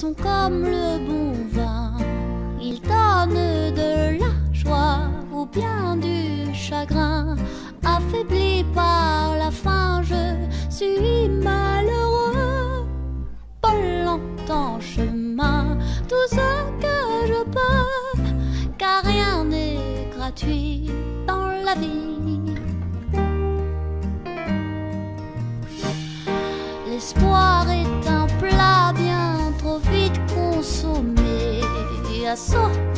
sont comme le bon vin. Ils donnent de la joie ou bien du chagrin. Affaibli par la faim, je suis malheureux. Pas longtemps chemin, tout ce que je peux, car rien n'est gratuit dans la vie. L'espoir est So.